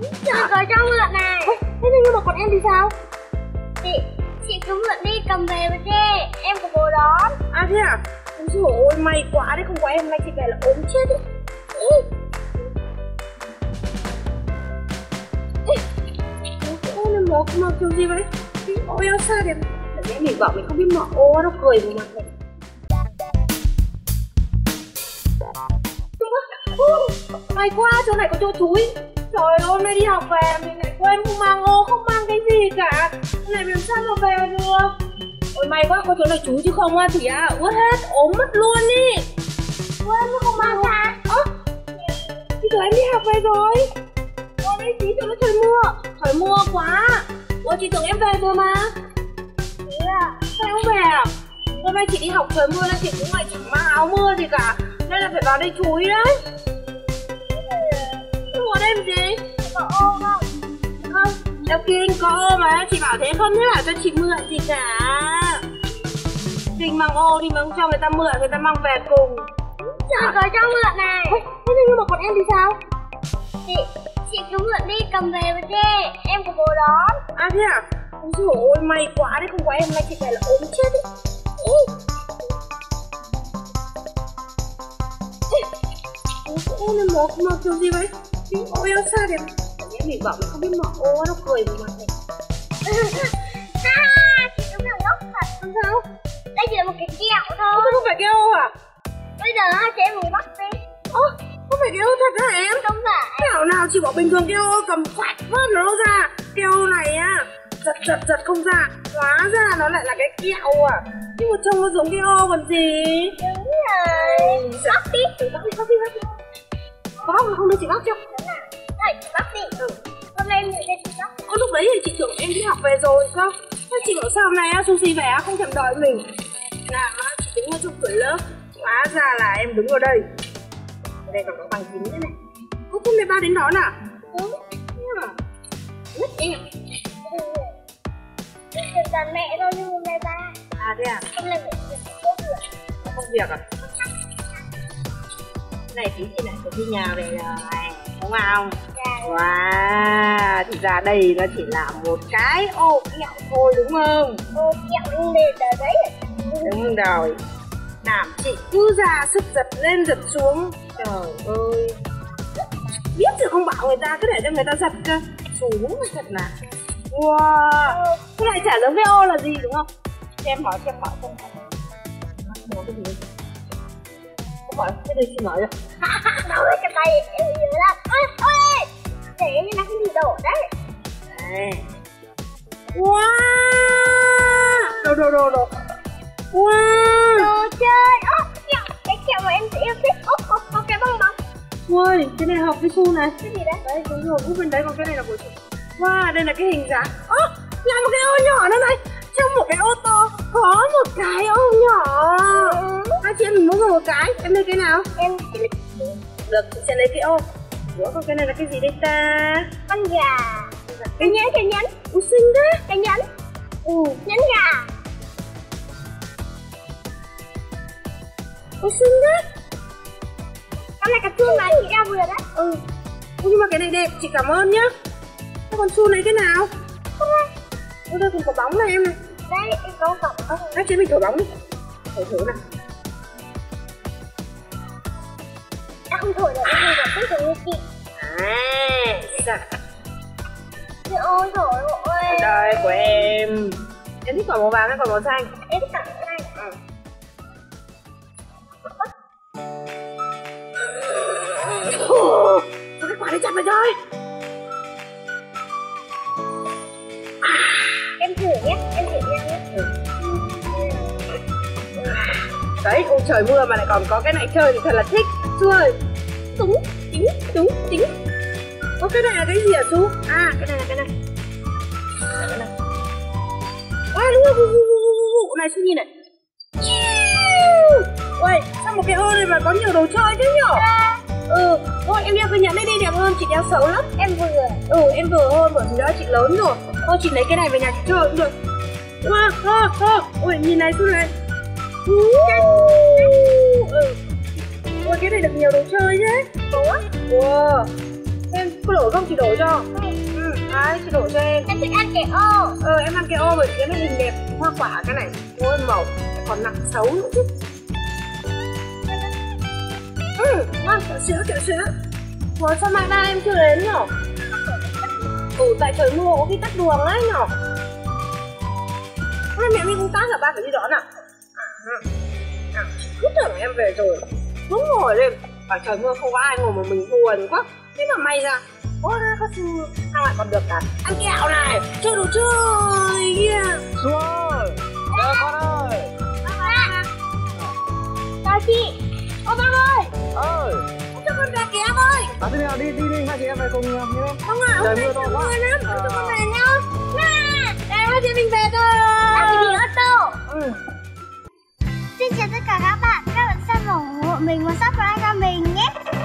Trời ơi, cho mượn này. Thế nhưng mà còn em thì sao? Chị, chị cứ mượn đi cầm về với chị Em của bố đón À thế à? Ôi dồi ôi, may quá đấy, không có em nay chị về là ốm chết đấy Ôi, này mở, mở kiểu gì vậy? Ôi, eo xa đẹp. Để mình bảo mình không biết mở ô, nó cười vào mặt này May quá, chỗ này có chỗ chuối Trời ơi, hôm nay đi học về mình lại quên không mang ô, không mang cái gì cả. Này mình làm sao mà về được? Ôi may quá, có chỗ nào chú chứ không á thì à, ướt hết, ốm mất luôn ý. Quên không mang ra. Ơ, chị tụi em đi học về rồi. Ôi đây tí tụi nó trời mưa. Trời mưa quá. Ôi chị tưởng em về rồi mà. Thế à, sao em không về à? Hôm nay chị đi học trời mưa nên chị cũng lại chẳng mang áo mưa gì cả. Nên là phải vào đây chuối đấy ô không? Không, đeo kinh có ô mà Chị bảo thế không thế là cho chị mượn gì cả Kinh mang ô thì mang cho người ta mượn người ta mang về cùng Trời ơi, cho mượn này Thế nhưng mà còn em thì sao? Chị, chị cứ mượn đi cầm về với chị Em của bố đón À thế à? Ôi dồi ôi, may quá đấy, không có em nay chị về là ốm chết đấy. Ôi, nó mở, mở kiểu gì vậy? Ôi, xa đẹp Mình bảo mình không biết mở ô, nó cười vào mặt này Ha, chị đúng là ngốc thật Không? Sao? Đây chỉ là một cái kẹo thôi. Thế không phải ô à? Bây giờ chị em mình bắt đi. Ơ, không phải ô thật hả em? Đúng vậy Bảo nào chị bảo bình thường ô cầm quạt vớt nó ra? Ô này á Giật giật giật không ra Hóa ra nó lại là cái kẹo à? Nhưng mà trông nó giống cái ô còn gì? Đúng rồi. Bắt đi bắt đi bắt đi bắt đi. Có không? Đưa chị bóc chưa Chị bắt Ơ lúc đấy thì chị tưởng em đi học về rồi cơ Thế chị bảo sao hôm nay á Sushi về á không thèm đợi mình? Là á, chị đứng ở trong cửa lớp. Hóa ra là em đứng ở đây. Ở đây còn có bằng kính nữa này. Có hôm nay ba đến đón à? Đúng à. Nhất em Chỉ cần mẹ thôi nhưng hôm nay ba. À thế à? Hôm nay sẽ có việc. Công việc à? Này tí chị này phải đi nhà về rồi Đúng không Wow Thì ra đây nó chỉ là một cái ô kẹo thôi đúng không? Ô kẹo nhưng để ở đấy. Đúng rồi. Làm chị cứ ra sức giật lên giật xuống. Trời ơi. Biết chứ không bảo người ta cứ để cho người ta giật cơ. Xuống thật là. Wow. Cái này chả giống cái ô là gì đúng không? Xem hỏi xem hỏi xem hỏi Có cái gì Không phải cái này chị nói rồi Đâu rồi cái tay em nhớ lắm. Ôi, ôi Như nó cái gì đổ đấy. Đây. Wow. Đồ đồ đồ đồ. Wow. Đồ chơi. Ô, kẹo Cái kẹo mà em yêu thích. Ô, ô, ô, cái bong bóng Ui, cái này học với su này. Cái gì đấy? Đấy, đúng rồi, úp bên đấy còn cái này là của chị Wow, đây là cái hình dáng. Ơ, là một cái ô nhỏ nữa này. Trong một cái ô tô có một cái ô nhỏ. Hai chị em mình muốn mua một cái. Em lấy cái nào? Em chỉ Được, chị sẽ lấy cái ô Ủa, còn cái này là cái gì đây ta? con gà. Cái nhẫn, cái nhẫn. Ui, xinh thế. Cái nhẫn. Ừ, Nhẫn gà. Ui, xinh thế. Con này cà chua mà chị đeo vừa đấy. Ừ. Ui, nhưng mà cái này đẹp, chị cảm ơn nhá. Thế còn su này cái nào? Ui, đây còn có bóng này em này Đây, em có Ơ, hai chị mình thử bóng đi. Thử thử nào không thổi được, em không được, không như chị À, Chị ôi trời ơi. Đây của em. Em thích quả màu vàng hay quả màu xanh? Em thích cặp này Ừ. Ồ, sao cái quả này chặt vào chơi Em thử nhé, em thử nhau nhé Đấy, ôi trời mưa mà lại còn có cái này chơi thì thật là thích. Chơi đúng chính đúng chính có cái này là cái gì hả chú? À, cái này là cái này. Cái này. À, đúng rồi, vụ, này chú nhìn này. Ui, sao một cái ô này mà có nhiều đồ chơi thế nhở? Ừ, thôi em đeo cái nhẫn này đi đẹp hơn, chị đeo xấu lắm. Em vừa Ừ, em vừa hơn bởi vì đó chị lớn rồi. Thôi chị lấy cái này về nhà chị chơi cũng được. Wow, wow, wow. Ui, nhìn này chú này. Wow. Ừ. Này được nhiều đồ chơi thế. Ủa? Wow. Em có đổ không? Chị đổ cho. Ừ, đấy chị đổ cho em. Em thích ăn kẹo. Ô Ờ em ăn cái ô bởi cái này hình đẹp Hoa quả cái này. Ôi màu Còn nặng xấu nữa chứ. Ừ ngon kẹo sữa kẹo sữa. Ủa sao mai ba em chưa đến nhở? Ừ tại trời mưa có khi tắt đường ấy nhở? Hai mẹ mình công tác là ba phải đi đón à À, à cứ tưởng em về rồi Đúng ngồi lên. Ở trời mưa không có ai ngồi mà mình buồn quá. Thế mà may ra có sư Sao lại còn được cả Ăn kẹo này. Chơi đồ chơi ơi Chờ con ơi. Chào chị. Ô bác ơi. Ơi. Cho con về kìa em ơi. À thế nào đi đi đi. Hai chị em về cùng nhé. Không ạ Trời hôm nay mưa to trời quá. mưa lắm. À. Cho con về nhá Nè Đây hai chị mình về Bác chị rồi đi ô tô. Ừ. Xin chào tất cả các mình và subscribe cho mình nhé.